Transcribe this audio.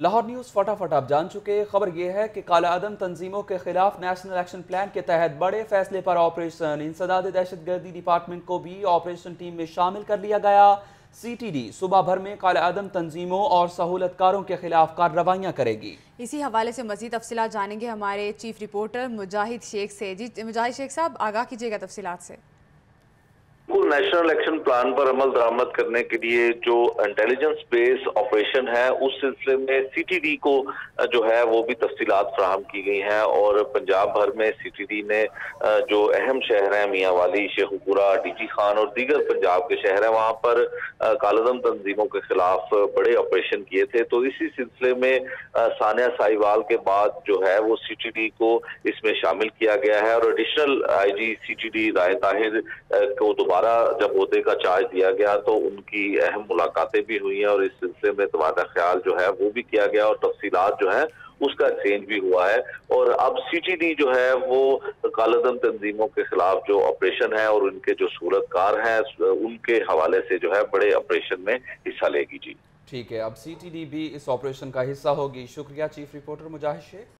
Lahore news فٹافٹ آپ جان چکے خبر یہ ہے کہ کالا عدم تنظیموں کے خلاف نیشنل ایکشن پلان کے تحت بڑے فیصلے پر آپریشن انسداد دہشت گردی ڈپارٹمنٹ کو بھی آپریشن ٹیم میں شامل کر لیا گیا۔ سی ٹی ڈی صبح بھر میں کالا عدم تنظیموں اور سہولت کاروں کے خلاف کارروائیاں کرے گی۔ اسی حوالے سے مزید تفصیلات جانیں گے ہمارے چیف رپورٹر مجاہد شیخ سے۔ جی مجاہد شیخ صاحب، آگاہ کیجیے گا تفصیلات سے۔ نیشنل ایکشن پلان پر عمل درامت کرنے کے لیے جو انٹیلیجنس بیس آپریشن ہے، اس سلسلے میں سی ٹی ڈی کو، جو ہے، وہ بھی تفصیلات فراہم کی گئی ہیں اور پنجاب بھر میں سی ٹی ڈی نے، جو اہم شہر ہیں، میاں والی، شیخ پورہ ڈی جی خان اور دیگر پنجاب کے شہر ہیں، وہاں پر کالدم تنظیموں کے خلاف بڑے آپریشن کیے تھے۔ تو اسی سلسلے میں، ثانیہ سائیوال کے بعد جو ہے، وہ سی ٹی ڈی کو اس میں شامل کیا گیا ہے اور additional I G C T D Rai Tahir کو دوبارہ جب عہدے کا چارج دیا گیا تو ان کی اہم ملاقاتیں بھی ہوئی ہیں اور اس سلسلے میں تبادلہ خیال جو ہے وہ بھی کیا گیا اور تفصیلات جو ہیں اس کا ایکسچینج بھی ہوا ہے اور اب سی ٹی ڈی جو ہے وہ کالدم تنظیموں کے خلاف جو آپریشن ہے اور ان کے جو صورت کار ہیں، ان کے حوالے سے جو ہے بڑے آپریشن میں حصہ لے گی جی۔ ٹھیک ہے، اب سی ٹی ڈی بھی اس آپریشن کا حصہ ہوگی۔ شکریہ، چیف رپورٹر مجاہد شیخ۔